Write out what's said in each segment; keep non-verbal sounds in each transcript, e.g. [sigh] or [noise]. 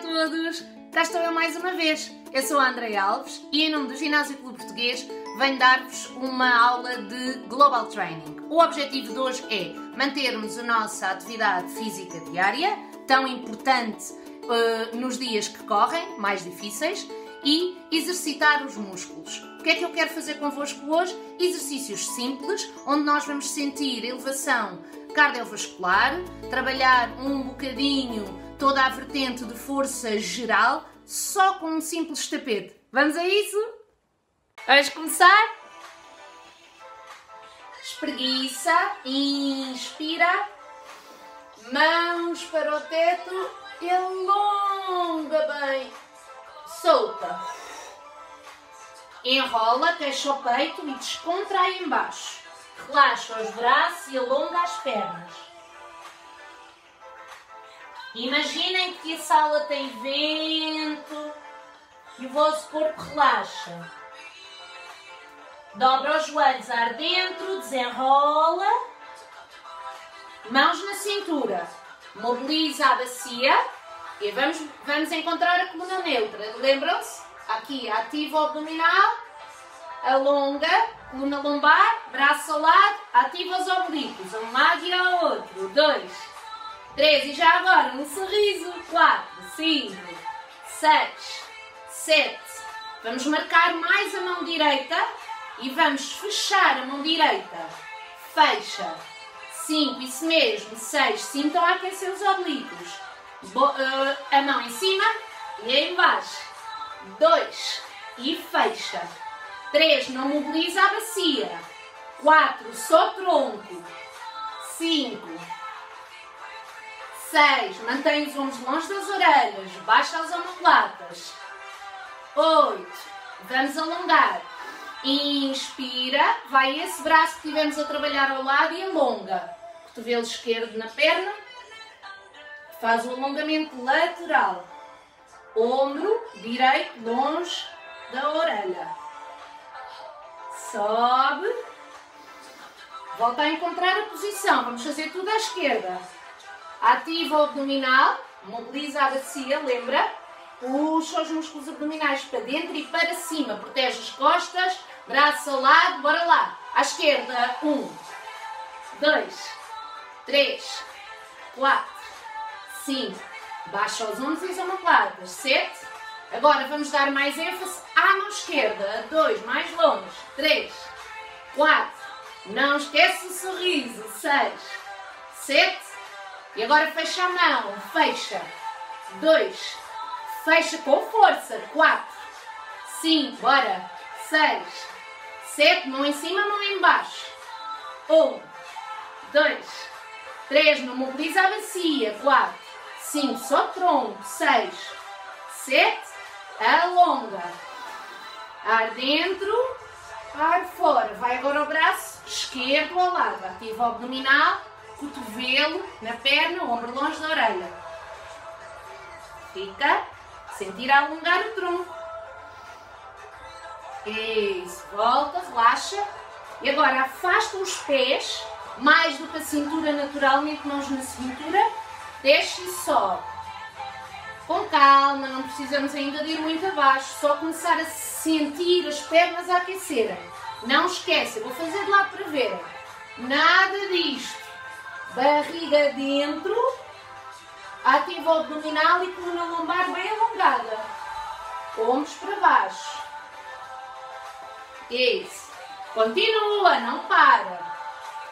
todos! Cá estou eu mais uma vez. Eu sou a Andrei Alves e, em nome do Ginásio Clube Português, venho dar-vos uma aula de Global Training. O objetivo de hoje é mantermos a nossa atividade física diária, tão importante uh, nos dias que correm, mais difíceis, e exercitar os músculos. O que é que eu quero fazer convosco hoje? Exercícios simples, onde nós vamos sentir elevação cardiovascular, trabalhar um bocadinho toda a vertente de força geral só com um simples tapete. Vamos a isso? Vamos começar? Espreguiça, inspira, mãos para o teto, elonga bem, solta. Enrola, fecha o peito e descontrai embaixo. Relaxa os braços e alonga as pernas. Imaginem que a sala tem vento e o vosso corpo relaxa. Dobra os joelhos ar dentro, desenrola. Mãos na cintura. Mobiliza a bacia e vamos, vamos encontrar a coluna neutra. Lembram-se? Aqui, ativa o abdominal, alonga, coluna lombar, braço ao lado, ativa os oblíquos, um lado e ao outro. Dois, Três. E já agora, um sorriso. Quatro, cinco, seis, sete. Vamos marcar mais a mão direita e vamos fechar a mão direita. Fecha. Cinco, isso mesmo. Seis. Sintam a aquecer os oblíquos. Bo uh, a mão em cima e aí embaixo. Dois. E fecha. Três. Não mobiliza a bacia. Quatro. Só tronco. Cinco. 6. Mantém os ombros longe das orelhas. Baixa as omoplatas. 8. Vamos alongar. Inspira. Vai esse braço que tivemos a trabalhar ao lado e alonga. Cotovelo esquerdo na perna. Faz o alongamento lateral. Ombro direito longe da orelha. Sobe. Volta a encontrar a posição. Vamos fazer tudo à esquerda. Ativa o abdominal, mobiliza a bacia, lembra? Puxa os músculos abdominais para dentro e para cima. Protege as costas, braço ao lado, bora lá. À esquerda, um, dois, três, quatro, cinco. Baixa os ombros e as omoplatas. Sete. Agora vamos dar mais ênfase à mão esquerda. Dois, mais longe. Três, quatro. Não esquece o sorriso. Seis, sete. E agora fecha a mão. Fecha. Dois. Fecha com força. Quatro. Cinco. Bora. Seis. Sete. Mão em cima, mão em baixo. Um. Dois. Três. Não mobiliza a bacia. Quatro. Cinco. Só tronco. Seis. Sete. Alonga. Ar dentro. Ar fora. Vai agora o braço esquerdo ao lado. Ativa o abdominal cotovelo na perna, ombro longe da orelha. Fica, sentir alongar o tronco. Isso, volta, relaxa. E agora afasta os pés, mais do que a cintura naturalmente, mãos na cintura. Desce e sobe. Com calma, não precisamos ainda de ir muito abaixo, só começar a sentir as pernas a aquecerem. Não esquece, vou fazer de lado para ver. Nada disto barriga dentro, ativa o abdominal e coluna lombar bem alongada, ombros para baixo. Isso. Continua, não para.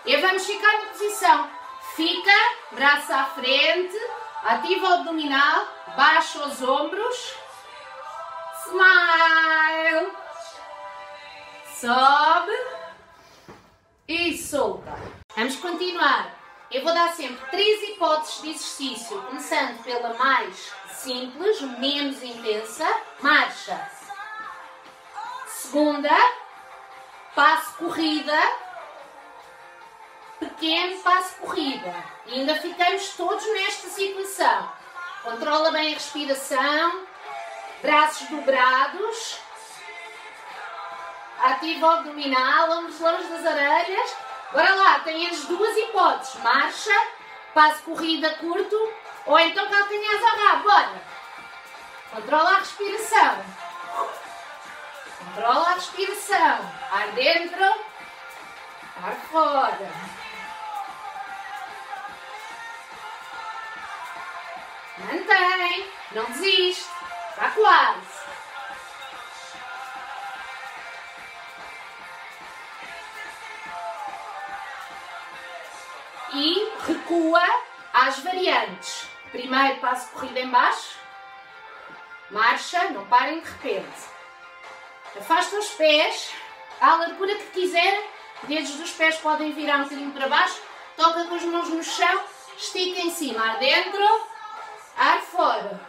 E vamos ficar na posição. Fica, braço à frente, ativa o abdominal, baixa os ombros. Smile. Sobe. E solta. Vamos continuar. Eu vou dar sempre três hipóteses de exercício, começando pela mais simples, menos intensa, marcha. Segunda, passo corrida, pequeno passo corrida. E ainda ficamos todos nesta situação. Controla bem a respiração, braços dobrados, ativa o abdominal, ombros longe das orelhas Bora lá, tem as duas hipóteses. Marcha, passo corrida curto ou então calcanhares ao rabo. Bora. Controla a respiração. Controla a respiração. Ar dentro, ar fora. Mantém, não desiste. Está quase. E recua às variantes. Primeiro passo corrida em baixo. Marcha, não parem de repente. Afasta os pés à largura que quiserem. Dedos dos pés podem virar um bocadinho para baixo. Toca com as mãos no chão. Estica em cima. Ar dentro. Ar fora.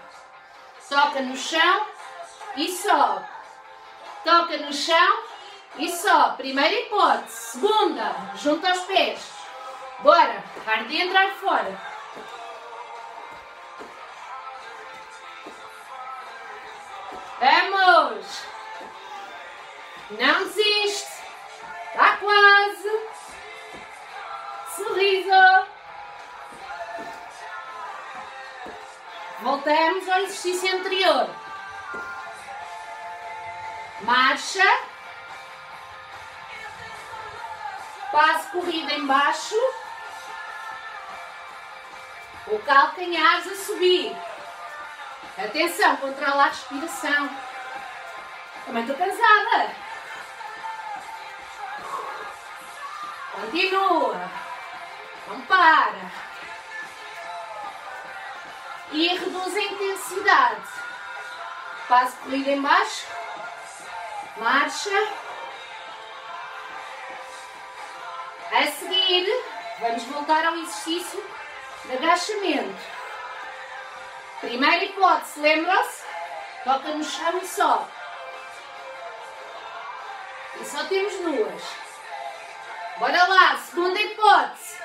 Toca no chão e sobe. Toca no chão e sobe. Primeira hipótese. Segunda. Junta aos pés. Bora. Ar dentro, ar fora. Vamos! Não desiste! Está quase! Sorriso! Voltamos ao exercício anterior. Marcha. Passo corrida embaixo. O calcanhar a subir. Atenção, controla a respiração. Também estou cansada. Continua. Não para. E reduz a intensidade. Passo corrida em baixo. Marcha. A seguir, vamos voltar ao exercício agachamento. Primeira hipótese, lembram-se? Toca no chão e. E só temos duas. Bora lá, segunda hipótese.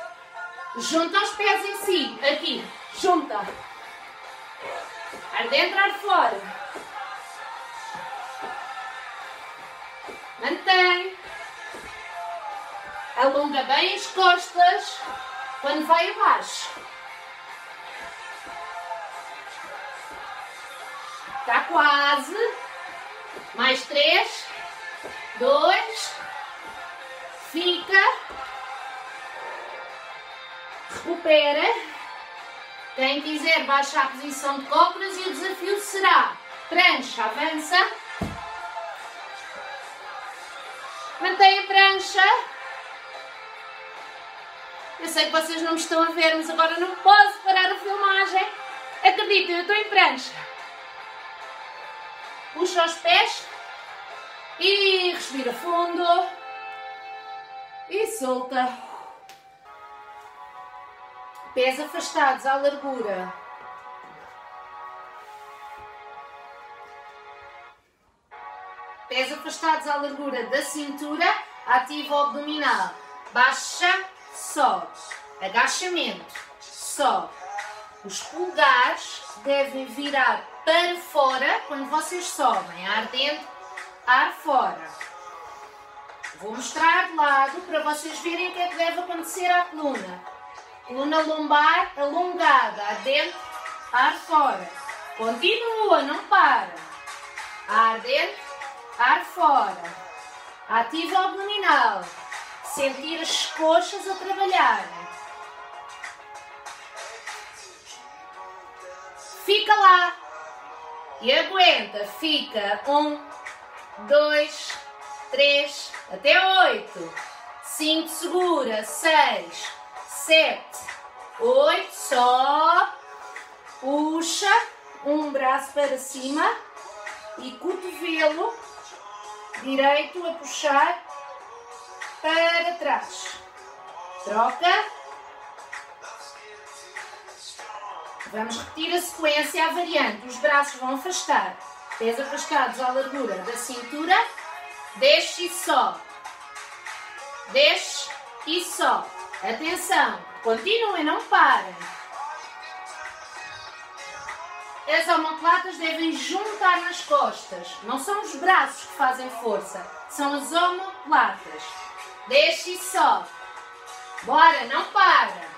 Junta os pés em si, aqui, junta. Ar dentro, ar fora. Mantém. Alonga bem as costas quando vai abaixo. Está quase. Mais três. Dois. Fica. Recupera. Quem quiser baixa a posição de cócoras e o desafio será prancha, avança. Mantém a prancha. Eu sei que vocês não me estão a ver, mas agora não posso parar a filmagem. Acreditem, eu estou em prancha. Puxa os pés e respira fundo e solta. Pés afastados à largura. Pés afastados à largura da cintura, ativa o abdominal. Baixa, sobe. Agachamento, sobe. Os pulgares devem virar para fora quando vocês sobem. Ar dentro, ar fora. Vou mostrar de lado para vocês verem o que é que deve acontecer à coluna. Coluna lombar alongada. Ar dentro, ar fora. Continua, não para. Ar dentro, ar fora. Ativa o abdominal. Sentir as coxas a trabalharem. Fica lá. E aguenta. Fica. Um, dois, três, até oito. Cinco, segura. Seis, sete, oito. Só. Puxa. Um braço para cima. E cotovelo direito a puxar para trás. Troca. Vamos repetir a sequência, a variante. Os braços vão afastar. Pés afastados à largura da cintura. Desce e sobe. Desce e sobe. Atenção. Continuem, não parem. As omoplatas devem juntar nas costas. Não são os braços que fazem força. São as omoplatas. Desce e sobe. Bora, não para.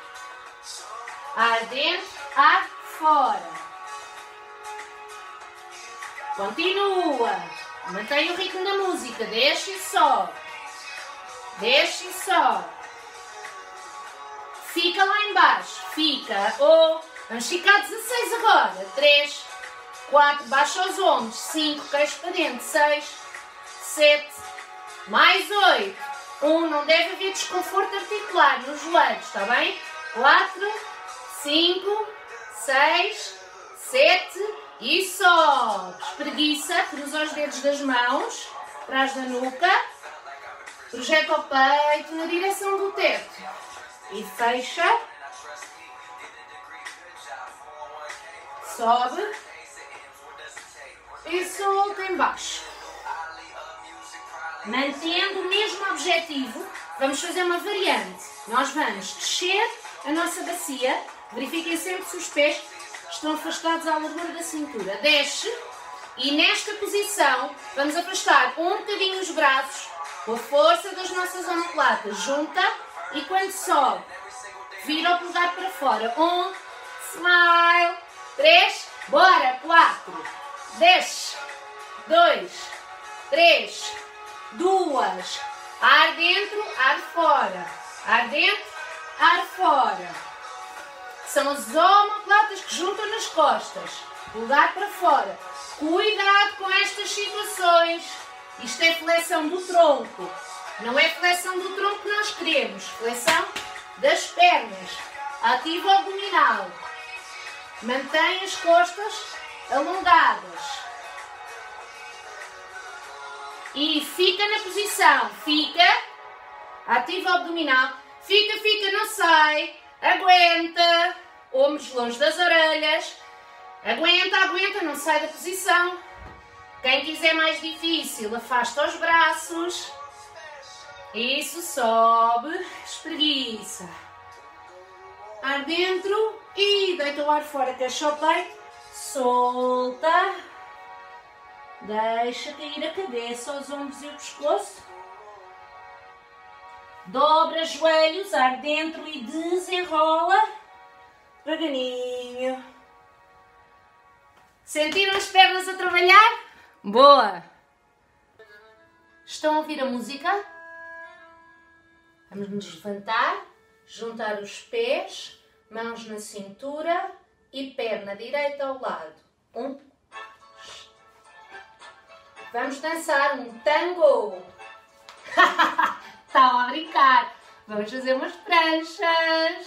Ar dentro ar fora. Continua. Mantém o ritmo da música. Desce e sobe. Desce e sobe. Fica lá embaixo. Fica. Oh. Vamos ficar 16 agora. 3, 4. Baixa os ombros. 5. Queixo para dentro. 6, 7. Mais 8. 1. Não deve haver desconforto articular nos joelhos. Está bem? 4, 5, 6, 7. E sobe. Espreguiça. Cruza os dedos das mãos. Atrás da nuca. Projeta o peito na direção do teto. E fecha. Sobe. E solta embaixo. Mantendo o mesmo objetivo, vamos fazer uma variante. Nós vamos descer a nossa bacia. Verifiquem sempre se os pés estão afastados à largura da cintura. Desce. E nesta posição, vamos afastar um bocadinho os braços com a força das nossas omoplatas. Junta e quando sobe, vira o polegar para fora. Um, smile. Três, bora. Quatro. Desce. Dois. Três. Duas. Ar dentro, ar fora. Ar dentro, ar fora. São as omoplatas que juntam nas costas. Polegar para fora. Cuidado com estas situações. Isto é flexão do tronco. Não é flexão do tronco que nós queremos. Flexão das pernas. Ativa o abdominal. Mantém as costas alongadas. E fica na posição. Fica. Ativa o abdominal. Fica, fica, não sai. Aguenta. Ombros longe das orelhas. Aguenta, aguenta, não sai da posição. Quem quiser mais difícil, afasta os braços. Isso, sobe, espreguiça. Ar dentro e deita o ar fora, queixa o peito. Solta. Deixa cair a cabeça, os ombros e o pescoço. Dobra joelhos, ar dentro e desenrola. Devagarinho. Sentiram as pernas a trabalhar? Boa! Estão a ouvir a música? Vamos nos levantar, juntar os pés, mãos na cintura e perna direita ao lado. Um. Vamos dançar um tango. Estão [laughs] a brincar. Vamos fazer umas pranchas.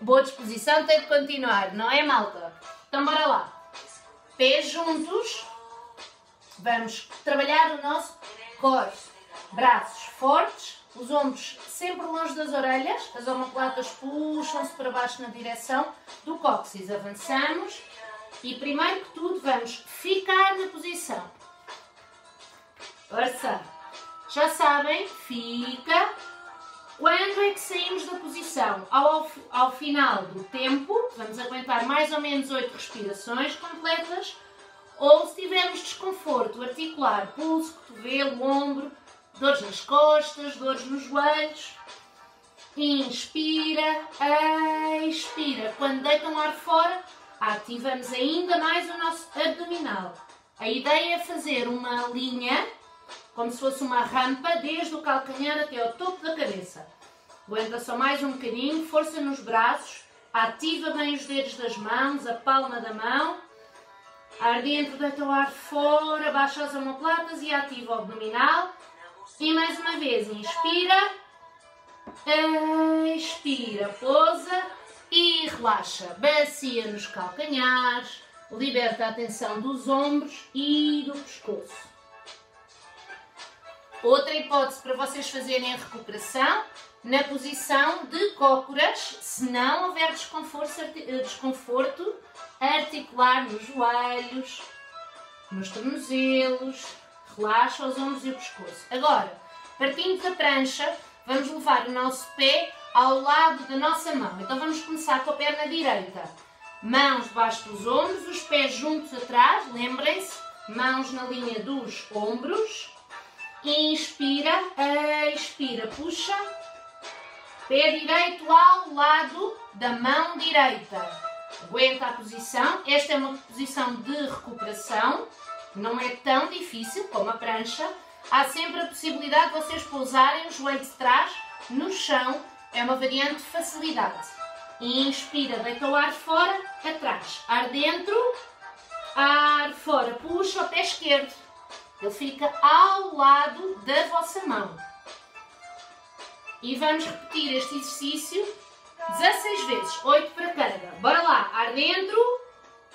Boa disposição, tem de continuar, não é, malta? Então, bora lá. Pés juntos. Vamos trabalhar o nosso core. Braços fortes, os ombros sempre longe das orelhas, as omoplatas puxam-se para baixo na direção do cóccix. Avançamos e primeiro que tudo vamos ficar na posição. Força! Já sabem, fica. Quando é que saímos da posição? Ao, ao final do tempo, vamos aguentar mais ou menos 8 respirações completas, ou se tivermos desconforto articular, pulso, cotovelo, ombro, dores nas costas, dores nos joelhos, inspira, expira. Quando deitam ar fora, ativamos ainda mais o nosso abdominal. A ideia é fazer uma linha, como se fosse uma rampa, desde o calcanhar até ao topo da cabeça. Aguenta só mais um bocadinho, força nos braços, ativa bem os dedos das mãos, a palma da mão. Ar dentro, deita o ar fora, baixa as omoplatas e ativa o abdominal. E mais uma vez, inspira, expira, pousa e relaxa. Bacia nos calcanhares, liberta a tensão dos ombros e do pescoço. Outra hipótese para vocês fazerem a recuperação na posição de cócoras, se não houver desconforto, desconforto articular nos joelhos, nos tornozelos, relaxa os ombros e o pescoço. Agora, partindo da prancha, vamos levar o nosso pé ao lado da nossa mão. Então vamos começar com a perna direita. Mãos debaixo dos ombros, os pés juntos atrás, lembrem-se, mãos na linha dos ombros. Inspira, expira, puxa. Pé direito ao lado da mão direita. Aguenta a posição. Esta é uma posição de recuperação. não é tão difícil como a prancha. Há sempre a possibilidade de vocês pousarem o joelho de trás no chão. É uma variante de facilidade. Inspira, deita o ar fora, atrás. Ar dentro, ar fora. Puxa o pé esquerdo. Ele fica ao lado da vossa mão. E vamos repetir este exercício 16 vezes, 8 para cada. Bora lá, ar dentro,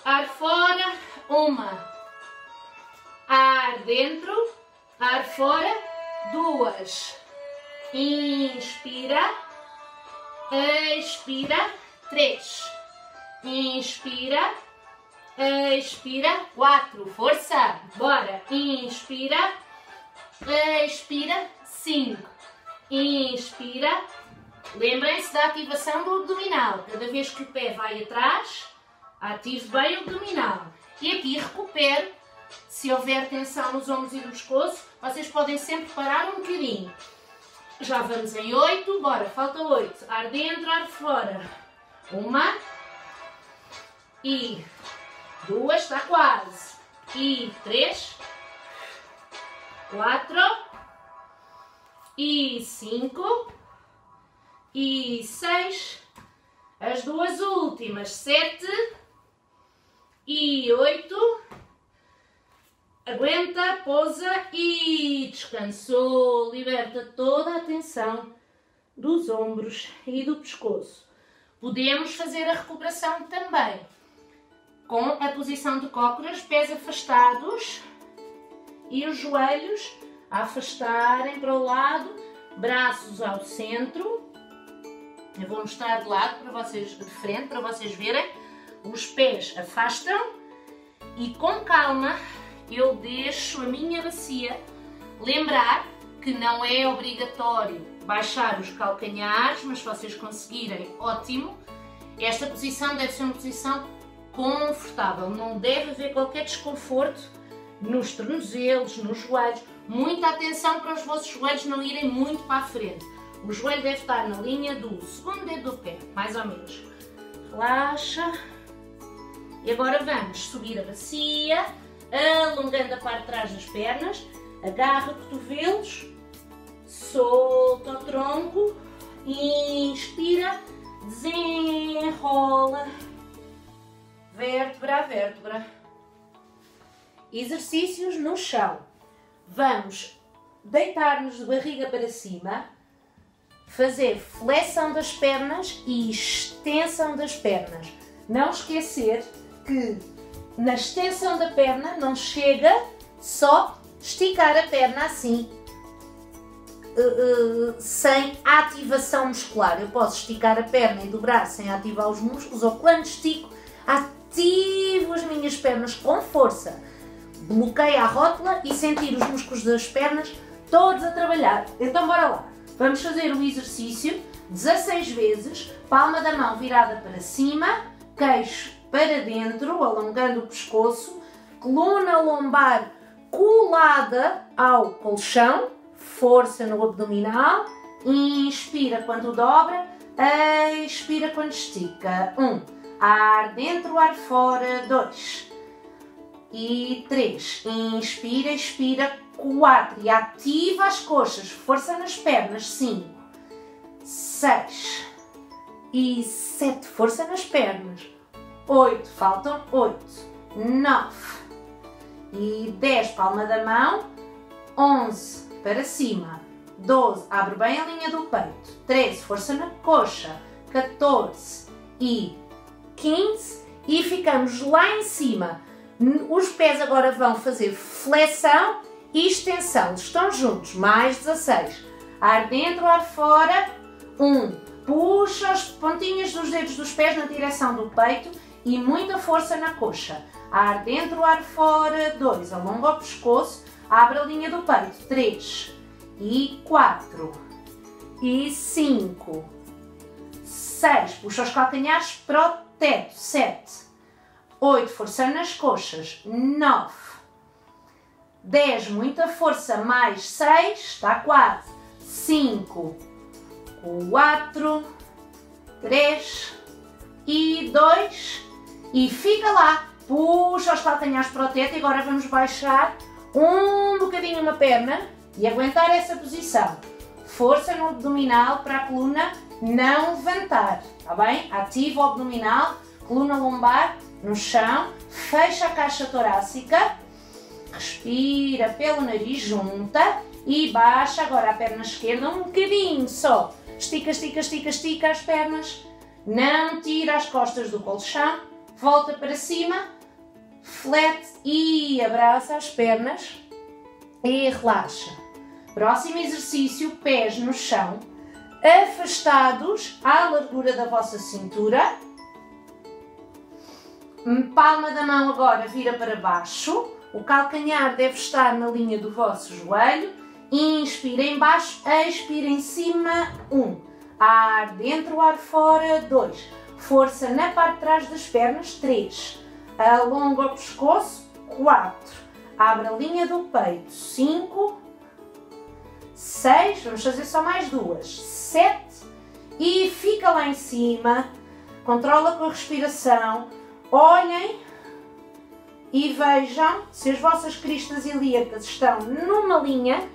ar fora, uma. Ar dentro, ar fora, duas. Inspira, expira, três. Inspira, expira, quatro. Força, bora. Inspira, expira, cinco. Inspira, Lembrem-se da ativação do abdominal. Cada vez que o pé vai atrás, ative bem o abdominal. E aqui recupere. Se houver tensão nos ombros e no pescoço, vocês podem sempre parar um bocadinho. Já vamos em 8, bora, falta 8. Ar dentro, ar fora. Uma. E duas, está quase. E três. Quatro. E cinco e seis. As duas últimas, sete e oito. Aguenta, pousa e descansou. Liberta toda a tensão dos ombros e do pescoço. Podemos fazer a recuperação também com a posição de cócoras, pés afastados e os joelhos afastarem para o lado, braços ao centro eu vou mostrar de lado para vocês, de frente, para vocês verem. Os pés afastam e com calma eu deixo a minha bacia. Lembrar que não é obrigatório baixar os calcanhares, mas se vocês conseguirem, ótimo. Esta posição deve ser uma posição confortável, não deve haver qualquer desconforto nos tornozelos, nos joelhos. Muita atenção para os vossos joelhos não irem muito para a frente. O joelho deve estar na linha do segundo dedo do pé, mais ou menos. Relaxa. E agora vamos subir a bacia, alongando a parte de trás das pernas. Agarra cotovelos, solta o tronco, inspira, desenrola, vértebra a vértebra. Exercícios no chão. Vamos deitar-nos de barriga para cima, fazer flexão das pernas e extensão das pernas. Não esquecer que na extensão da perna não chega só esticar a perna assim, uh, uh, sem ativação muscular. Eu posso esticar a perna e dobrar sem ativar os músculos, ou quando estico, ativo as minhas pernas com força. Bloqueio a rótula e sentir os músculos das pernas todos a trabalhar. Então bora lá. Vamos fazer o exercício 16 vezes, palma da mão virada para cima, queixo para dentro, alongando o pescoço, coluna lombar colada ao colchão, força no abdominal, inspira quando dobra, expira quando estica. Um, ar dentro, ar fora, dois. E três. Inspira, expira, 4 e ativa as coxas, força nas pernas, 5, 6 e 7, força nas pernas, 8, faltam 8, 9 e 10, palma da mão, 11 para cima, 12, abre bem a linha do peito, 13, força na coxa, 14 e 15 e ficamos lá em cima. Os pés agora vão fazer flexão e extensão. Estão juntos. Mais 16. Ar dentro, ar fora. 1. Puxa as pontinhas dos dedos dos pés na direção do peito e muita força na coxa. Ar dentro, ar fora. 2. Alonga o pescoço. Abre a linha do peito. 3. E 4. E 5. 6. Puxa os calcanhares para o teto. 7. 8. Força nas coxas. 9. 10, muita força, mais 6, está quase. 5, 4, 3 e 2 e fica lá. puxa os calcanhares para o teto e agora vamos baixar um bocadinho uma perna e aguentar essa posição. Força no abdominal para a coluna não levantar, está bem? Ativa o abdominal, coluna lombar no chão, fecha a caixa torácica, respira pelo nariz, junta e baixa agora a perna esquerda um bocadinho só. Estica, estica, estica, estica as pernas, não tira as costas do colchão, volta para cima, flat e abraça as pernas e relaxa. Próximo exercício, pés no chão, afastados à largura da vossa cintura. Palma da mão agora vira para baixo. O calcanhar deve estar na linha do vosso joelho. Inspira em baixo, expira em cima. Um. Ar dentro, ar fora. Dois. Força na parte de trás das pernas. Três. Alonga o pescoço. Quatro. Abre a linha do peito. Cinco. Seis. Vamos fazer só mais duas. Sete. E fica lá em cima. Controla com a respiração. Olhem e vejam se as vossas cristas ilíacas estão numa linha,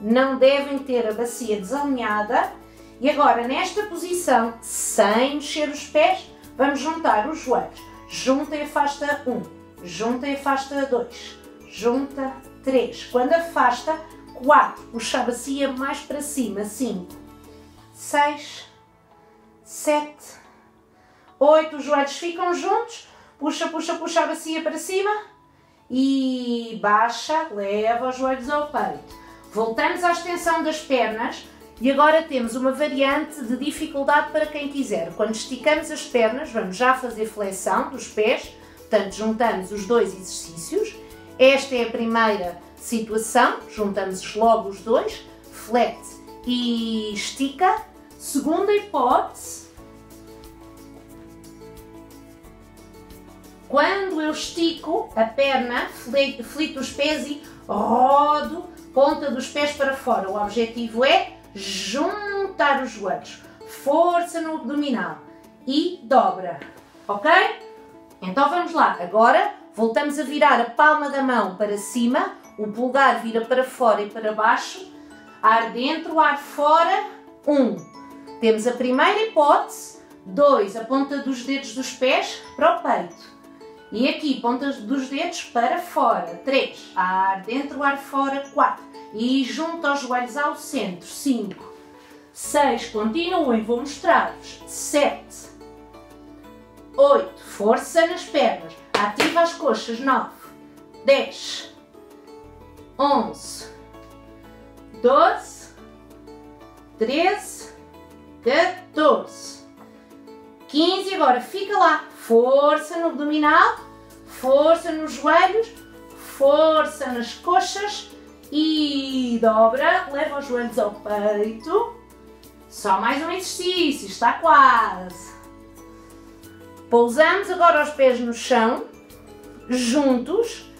não devem ter a bacia desalinhada. E agora, nesta posição, sem mexer os pés, vamos juntar os joelhos. Junta e afasta um, junta e afasta dois, junta três. Quando afasta, Puxa a bacia mais para cima, cinco, seis, sete, oito. Os joelhos ficam juntos Puxa, puxa, puxa a bacia para cima e baixa, leva os joelhos ao peito. Voltamos à extensão das pernas e agora temos uma variante de dificuldade para quem quiser. Quando esticamos as pernas, vamos já fazer flexão dos pés, portanto juntamos os dois exercícios. Esta é a primeira situação, juntamos logo os dois, flat e estica. Segunda hipótese, Quando eu estico a perna, flito os pés e rodo ponta dos pés para fora. O objetivo é juntar os joelhos. Força no abdominal e dobra, ok? Então vamos lá. Agora voltamos a virar a palma da mão para cima, o polegar vira para fora e para baixo. Ar dentro, ar fora. Um. Temos a primeira hipótese. Dois, a ponta dos dedos dos pés para o peito. E aqui, pontas dos dedos para fora. 3. Ar dentro, ar fora. 4. E junta os joelhos ao centro. 5. 6. Continuem, vou mostrar-vos. 7. 8. Força nas pernas. Ativa as coxas. 9. 10. 11. 12. 13. 14. 15. Agora fica lá força no abdominal, força nos joelhos, força nas coxas e dobra, leva os joelhos ao peito. Só mais um exercício, está quase. Pousamos agora os pés no chão, juntos,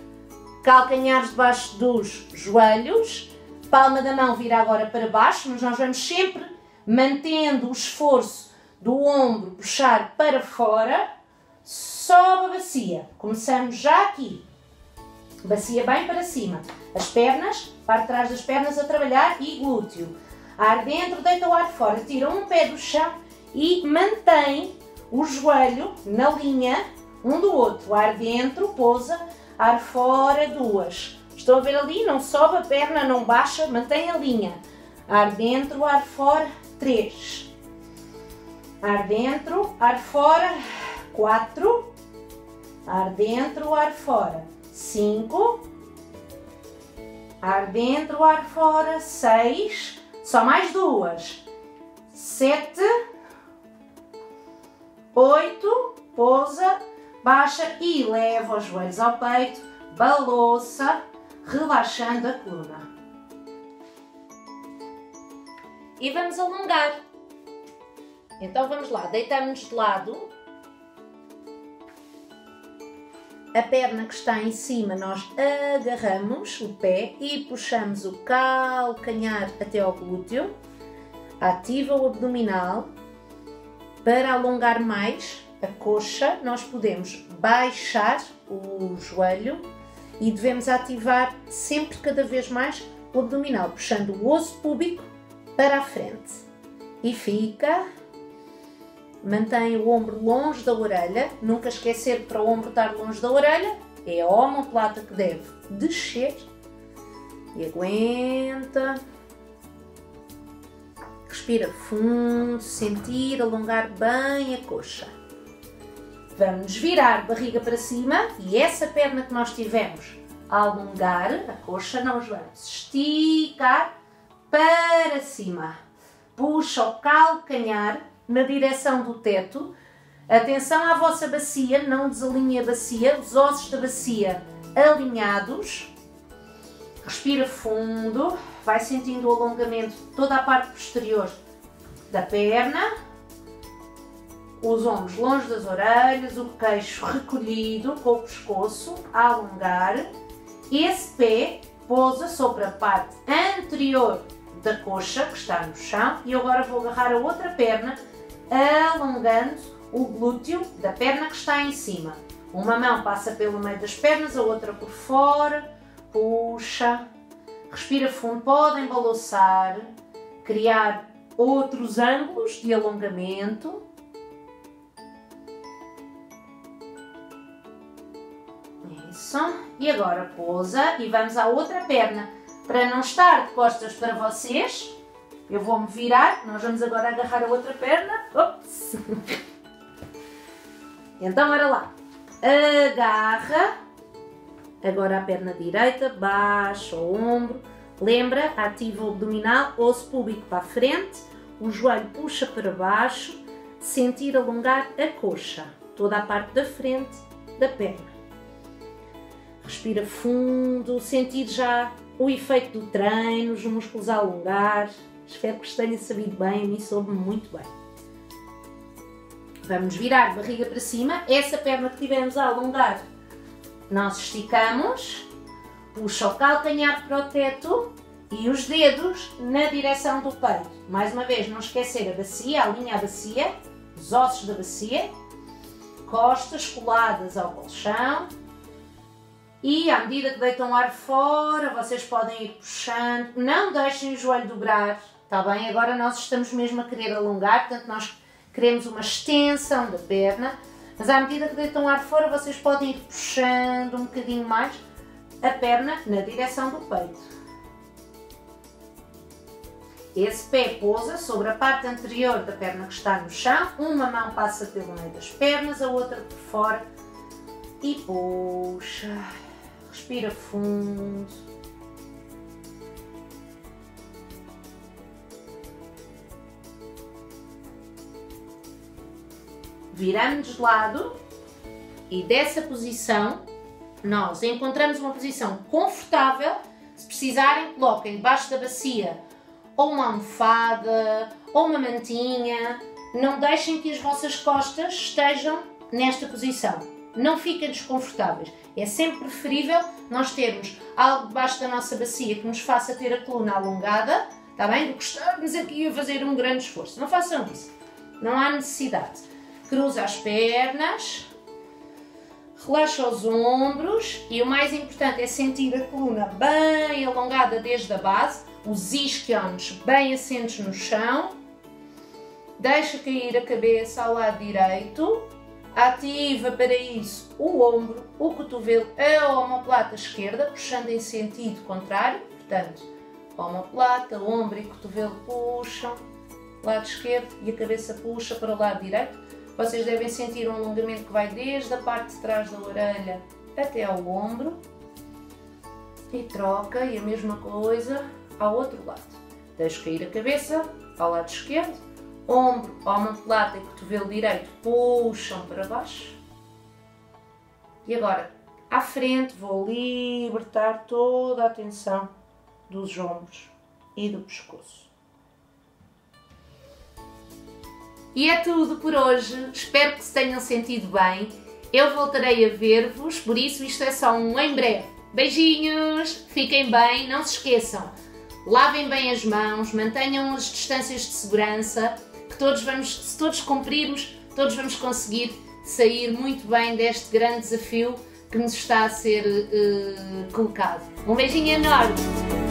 calcanhares debaixo dos joelhos, palma da mão vira agora para baixo, mas nós vamos sempre mantendo o esforço do ombro puxar para fora sobe a bacia. Começamos já aqui. Bacia bem para cima. As pernas, para trás das pernas a trabalhar e glúteo. Ar dentro, deita o ar fora. Tira um pé do chão e mantém o joelho na linha um do outro. Ar dentro, pousa. Ar fora, duas. Estão a ver ali? Não sobe a perna, não baixa, mantém a linha. Ar dentro, ar fora, três. Ar dentro, ar fora, 4, ar dentro, ar fora, 5, ar dentro, ar fora, 6, só mais duas, 7, 8, pousa, baixa e leva os joelhos ao peito, balouça, relaxando a coluna. E vamos alongar. Então vamos lá, deitamos de lado a perna que está em cima, nós agarramos o pé e puxamos o calcanhar até ao glúteo, ativa o abdominal para alongar mais a coxa, nós podemos baixar o joelho e devemos ativar sempre cada vez mais o abdominal, puxando o osso púbico para a frente. E fica. Mantém o ombro longe da orelha, nunca esquecer para o ombro estar longe da orelha, é a omoplata que deve descer e aguenta. Respira fundo, sentir, alongar bem a coxa. Vamos virar barriga para cima e essa perna que nós tivemos a alongar, a coxa, nós vamos esticar para cima. Puxa o calcanhar na direção do teto. Atenção à vossa bacia, não desalinhe a bacia, os ossos da bacia alinhados. Respira fundo, vai sentindo o alongamento de toda a parte posterior da perna, os ombros longe das orelhas, o queixo recolhido com o pescoço a alongar. Esse pé pousa sobre a parte anterior da coxa que está no chão e agora vou agarrar a outra perna alongando o glúteo da perna que está em cima. Uma mão passa pelo meio das pernas, a outra por fora, puxa, respira fundo, podem balançar, criar outros ângulos de alongamento. Isso. E agora pousa e vamos à outra perna. Para não estar de costas para vocês, eu vou-me virar. Nós vamos agora agarrar a outra perna. Ops! [laughs] Então, era lá. Agarra. Agora a perna direita, baixa o ombro. Lembra, ativa o abdominal, osso púbico para a frente. O joelho puxa para baixo. Sentir alongar a coxa. Toda a parte da frente da perna. Respira fundo, sentir já o efeito do treino, os músculos a alongar. Espero que tenha sabido bem, a mim soube muito bem. Vamos virar barriga para cima, essa perna que tivemos a alongar, nós esticamos, puxa o calcanhar para o teto e os dedos na direção do peito. Mais uma vez, não esquecer a bacia, a linha a bacia, os ossos da bacia, costas coladas ao colchão, e à medida que deitam ar fora, vocês podem ir puxando. Não deixem o joelho dobrar, está bem? Agora nós estamos mesmo a querer alongar, portanto nós queremos uma extensão da perna. Mas à medida que deitam ar fora, vocês podem ir puxando um bocadinho mais a perna na direção do peito. Esse pé pousa sobre a parte anterior da perna que está no chão, uma mão passa pelo meio das pernas, a outra por fora e puxa. Respira fundo. Viramos de lado e dessa posição nós encontramos uma posição confortável. Se precisarem, coloquem debaixo da bacia ou uma almofada ou uma mantinha. Não deixem que as vossas costas estejam nesta posição. Não fiquem desconfortáveis. É sempre preferível nós termos algo debaixo da nossa bacia que nos faça ter a coluna alongada, está bem? Do aqui a fazer um grande esforço. Não façam isso. Não há necessidade. Cruza as pernas, relaxa os ombros e o mais importante é sentir a coluna bem alongada desde a base, os isquions bem assentos no chão. Deixa cair a cabeça ao lado direito Ativa para isso o ombro, o cotovelo, a omoplata esquerda, puxando em sentido contrário. Portanto, omoplata, ombro e cotovelo puxam, lado esquerdo e a cabeça puxa para o lado direito. Vocês devem sentir um alongamento que vai desde a parte de trás da orelha até ao ombro. E troca, e a mesma coisa ao outro lado. Deixo cair a cabeça ao lado esquerdo ombro, omoplata e cotovelo direito puxam para baixo. E agora, à frente, vou libertar toda a tensão dos ombros e do pescoço. E é tudo por hoje. Espero que se tenham sentido bem. Eu voltarei a ver-vos, por isso isto é só um em breve. Beijinhos, fiquem bem, não se esqueçam. Lavem bem as mãos, mantenham as distâncias de segurança que todos vamos, se todos cumprirmos, todos vamos conseguir sair muito bem deste grande desafio que nos está a ser uh, colocado. Um beijinho enorme!